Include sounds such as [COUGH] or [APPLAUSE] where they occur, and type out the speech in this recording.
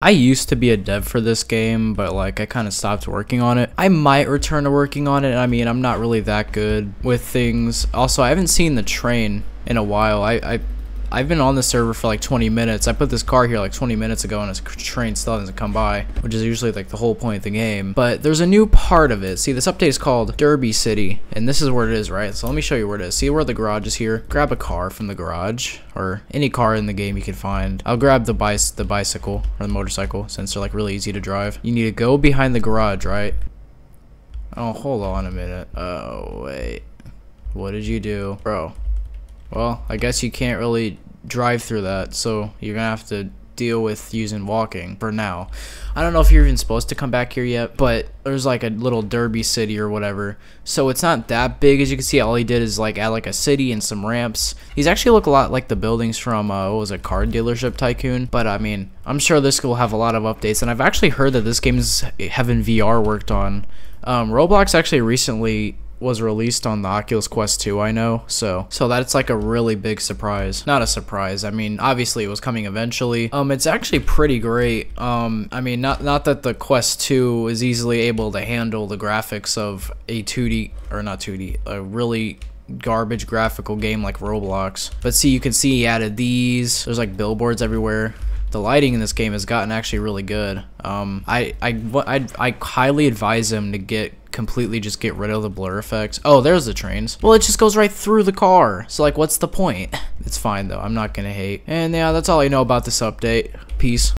I used to be a dev for this game, but like I kind of stopped working on it. I might return to working on it. I mean, I'm not really that good with things. Also, I haven't seen the train in a while. I, I I've been on the server for like 20 minutes. I put this car here like 20 minutes ago and a train still hasn't come by, which is usually like the whole point of the game. But there's a new part of it. See, this update is called Derby City, and this is where it is, right? So let me show you where it is. See where the garage is here? Grab a car from the garage, or any car in the game you can find. I'll grab the, bice the bicycle, or the motorcycle, since they're like really easy to drive. You need to go behind the garage, right? Oh, hold on a minute. Oh, wait. What did you do? Bro, well, I guess you can't really drive through that, so you're gonna have to deal with using walking for now. I don't know if you're even supposed to come back here yet, but there's like a little derby city or whatever. So it's not that big as you can see. All he did is like add like a city and some ramps. These actually look a lot like the buildings from uh, what was a Car Dealership Tycoon. But I mean, I'm sure this will have a lot of updates. And I've actually heard that this game is having VR worked on. Um, Roblox actually recently was released on the Oculus Quest 2, I know. So, so that's like a really big surprise. Not a surprise. I mean, obviously it was coming eventually. Um, it's actually pretty great. Um, I mean, not not that the Quest 2 is easily able to handle the graphics of a 2D or not 2D, a really garbage graphical game like Roblox. But see, you can see he added these. There's like billboards everywhere the lighting in this game has gotten actually really good. Um, I, I, I, I highly advise him to get completely just get rid of the blur effects. Oh, there's the trains. Well, it just goes right through the car. So, like, what's the point? [LAUGHS] It's fine, though. I'm not gonna hate. And, yeah, that's all I know about this update. Peace.